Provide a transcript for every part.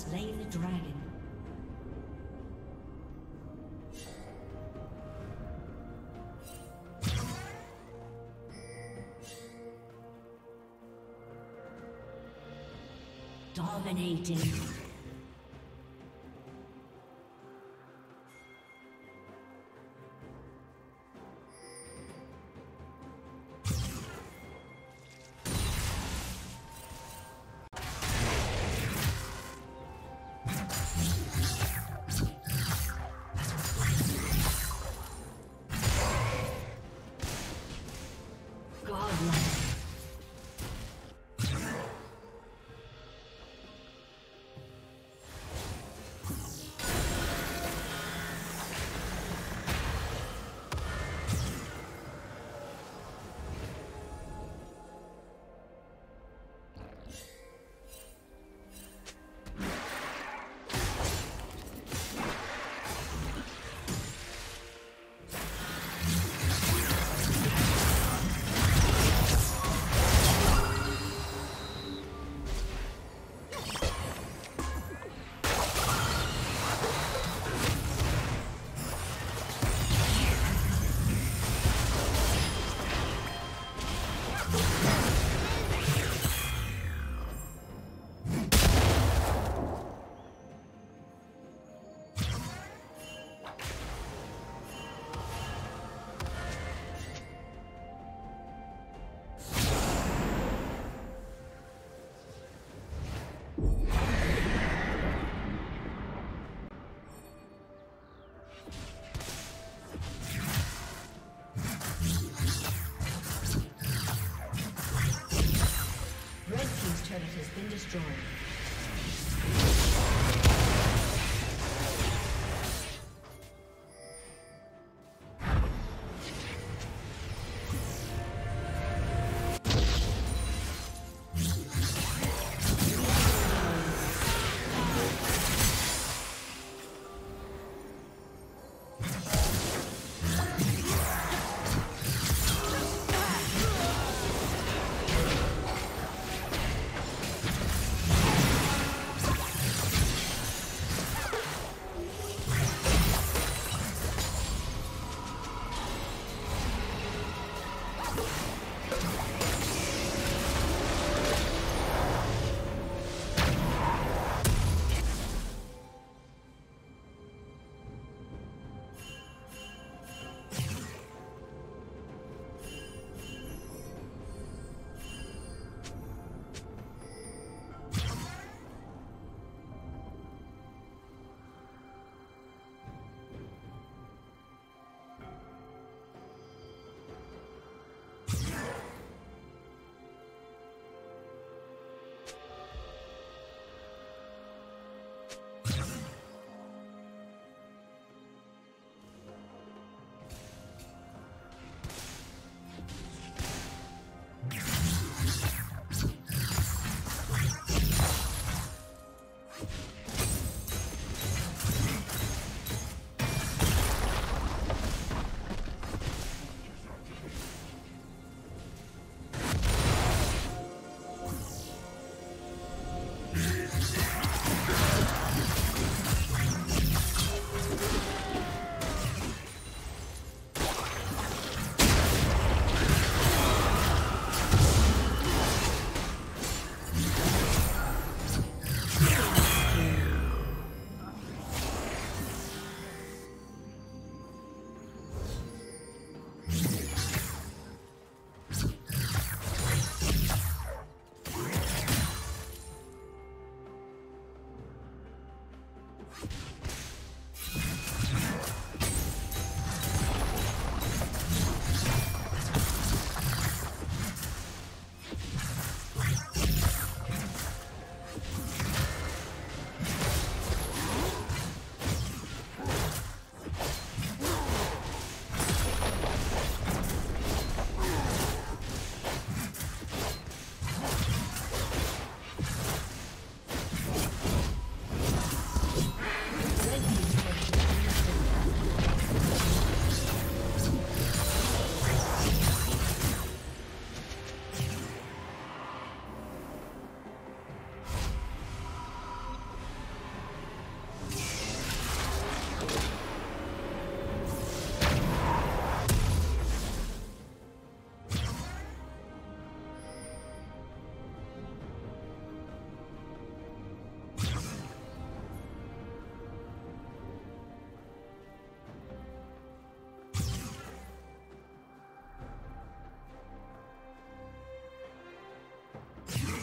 Slain the dragon. Dominating. destroyed.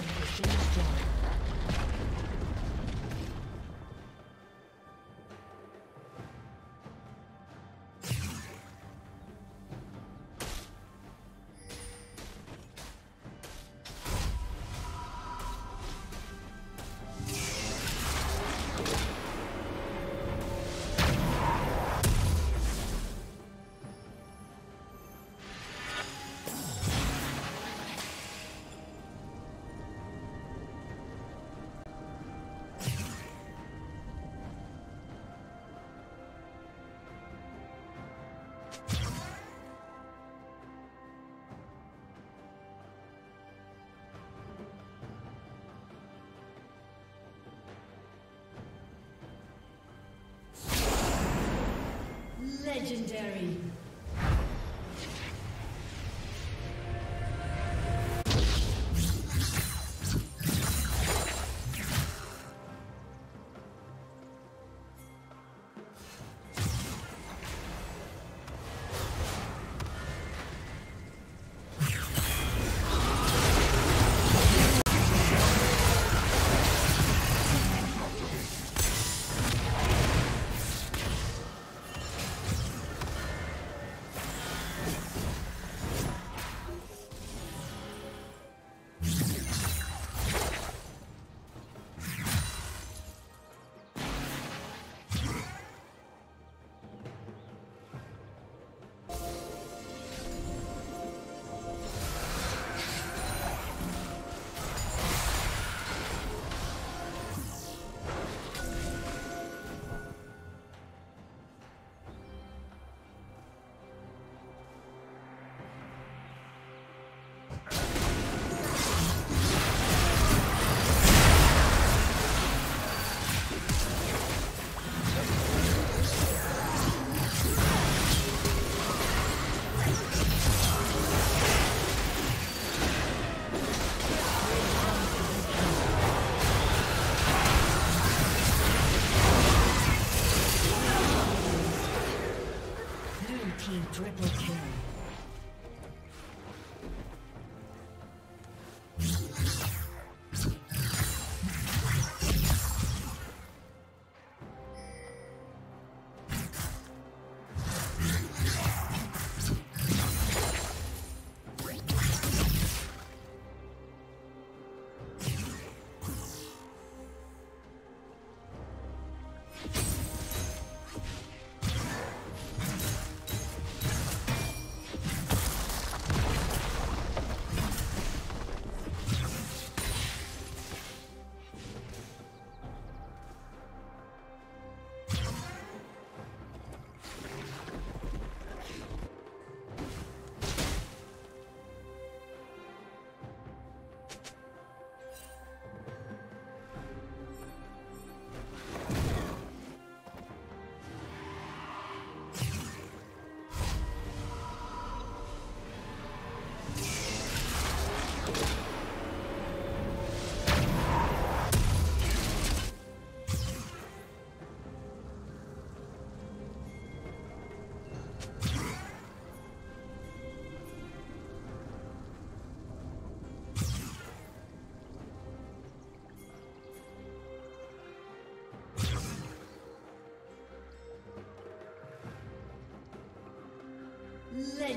Has been destroyed. Legendary.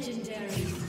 Legendary.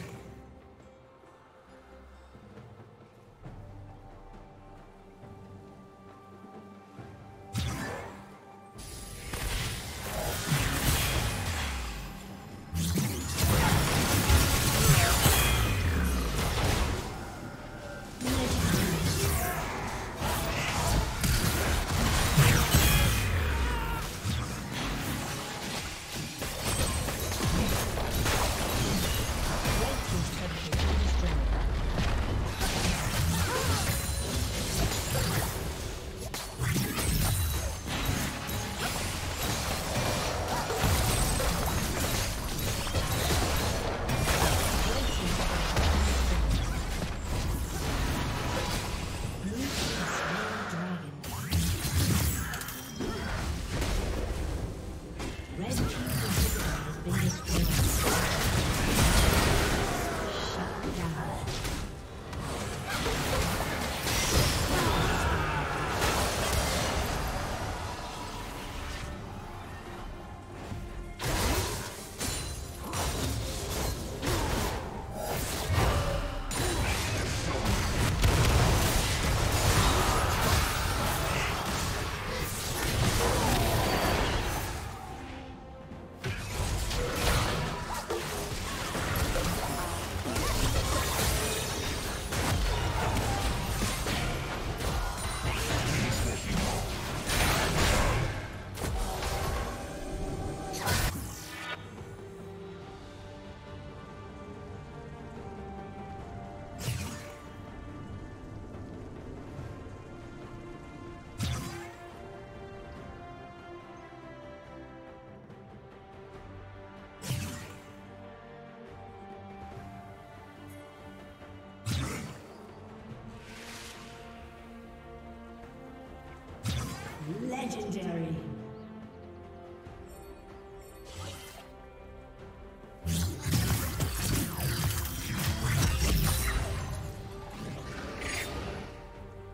Legendary.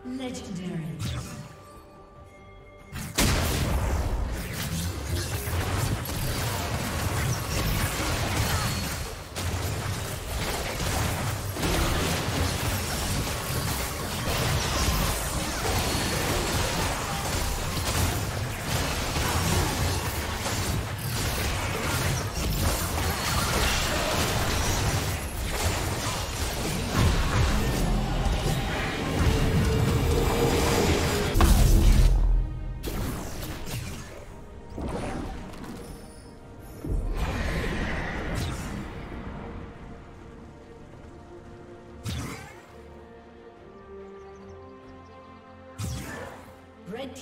Legendary.